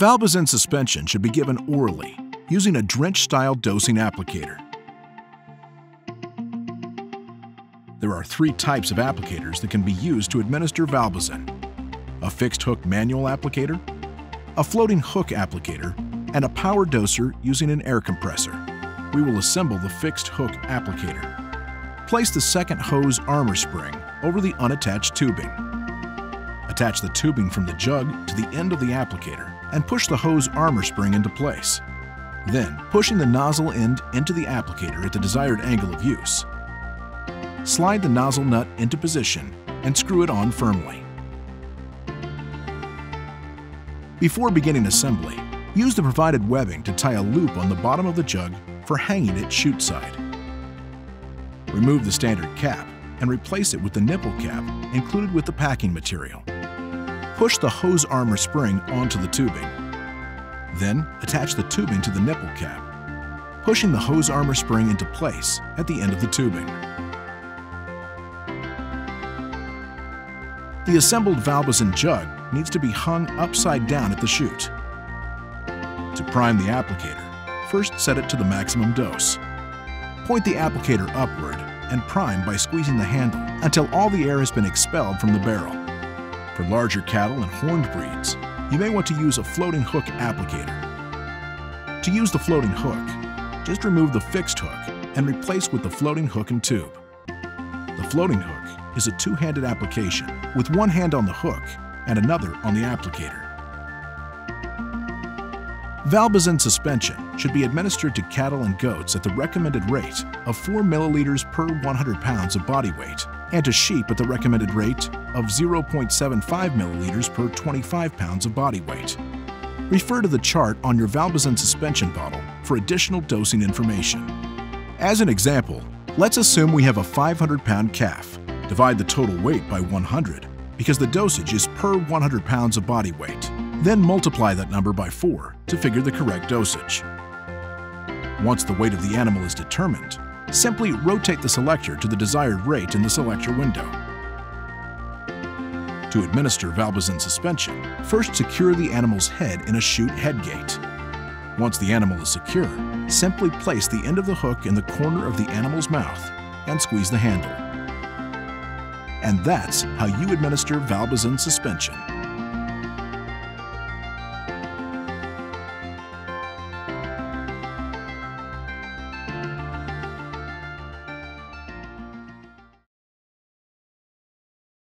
Valbazen suspension should be given orally using a drench-style dosing applicator. There are three types of applicators that can be used to administer Valbazen. A fixed hook manual applicator, a floating hook applicator, and a power doser using an air compressor. We will assemble the fixed hook applicator. Place the second hose armor spring over the unattached tubing. Attach the tubing from the jug to the end of the applicator and push the hose armor spring into place. Then, pushing the nozzle end into the applicator at the desired angle of use. Slide the nozzle nut into position and screw it on firmly. Before beginning assembly, use the provided webbing to tie a loop on the bottom of the jug for hanging it chute side. Remove the standard cap and replace it with the nipple cap included with the packing material. Push the hose armor spring onto the tubing. Then attach the tubing to the nipple cap, pushing the hose armor spring into place at the end of the tubing. The assembled Valbazen jug needs to be hung upside down at the chute. To prime the applicator, first set it to the maximum dose. Point the applicator upward and prime by squeezing the handle until all the air has been expelled from the barrel. For larger cattle and horned breeds, you may want to use a floating hook applicator. To use the floating hook, just remove the fixed hook and replace with the floating hook and tube. The floating hook is a two-handed application with one hand on the hook and another on the applicator. Valbazen suspension should be administered to cattle and goats at the recommended rate of 4 milliliters per 100 pounds of body weight and to sheep at the recommended rate of 0.75 milliliters per 25 pounds of body weight. Refer to the chart on your Valbazen suspension bottle for additional dosing information. As an example, let's assume we have a 500-pound calf. Divide the total weight by 100 because the dosage is per 100 pounds of body weight. Then multiply that number by 4 to figure the correct dosage. Once the weight of the animal is determined, simply rotate the selector to the desired rate in the selector window. To administer Valbazen suspension, first secure the animal's head in a chute headgate. Once the animal is secure, simply place the end of the hook in the corner of the animal's mouth and squeeze the handle. And that's how you administer Valbazen suspension.